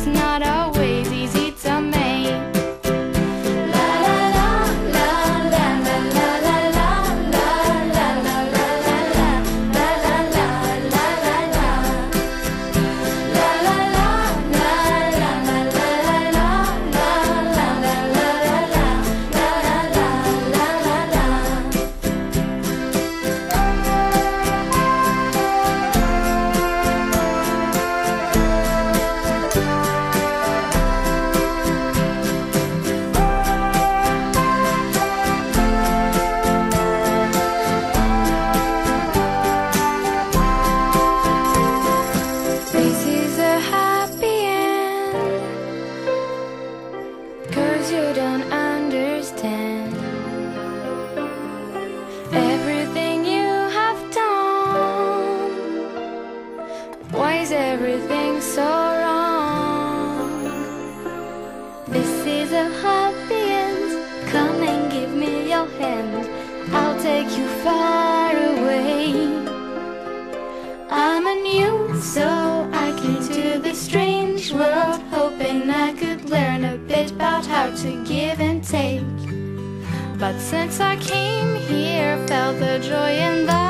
It's not all. Everything so wrong? This is a happy end. Come and give me your hand. I'll take you far away. I'm a new, so I came to this strange world, hoping I could learn a bit about how to give and take. But since I came here, felt the joy and the